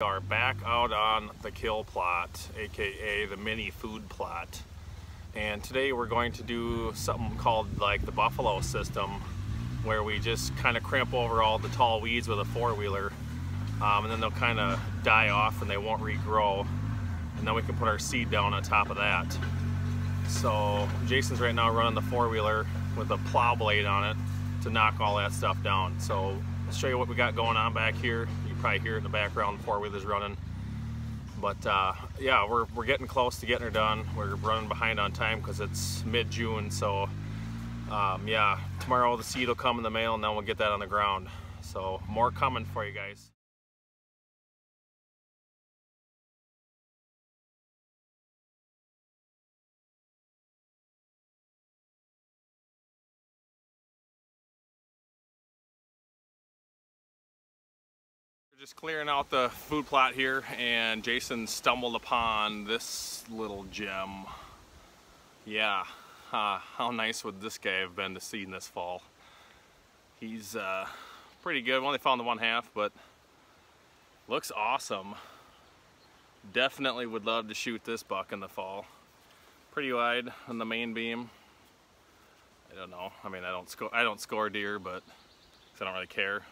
Are back out on the kill plot, aka the mini food plot. And today we're going to do something called like the buffalo system, where we just kind of crimp over all the tall weeds with a four-wheeler, um, and then they'll kind of die off and they won't regrow. And then we can put our seed down on top of that. So Jason's right now running the four-wheeler with a plow blade on it to knock all that stuff down. So Show you what we got going on back here You probably hear it in the background, four wheelers running. But uh, yeah, we're, we're getting close to getting her done. We're running behind on time because it's mid-June. So um, yeah, tomorrow the seed will come in the mail and then we'll get that on the ground. So more coming for you guys. Just clearing out the food plot here and Jason stumbled upon this little gem. Yeah, uh, how nice would this guy have been to see in this fall? He's uh, pretty good. We only found the one half, but looks awesome. Definitely would love to shoot this buck in the fall. Pretty wide on the main beam. I don't know. I mean, I don't score. I don't score deer, but I don't really care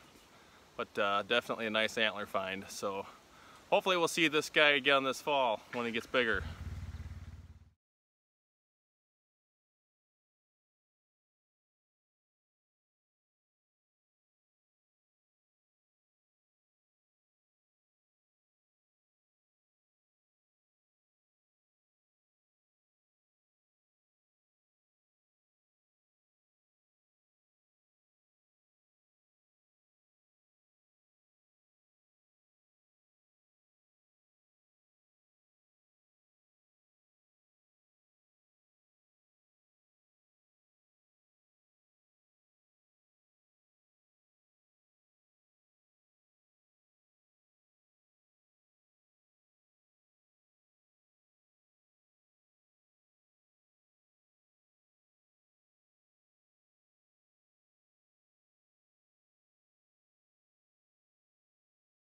but uh, definitely a nice antler find. So hopefully we'll see this guy again this fall when he gets bigger.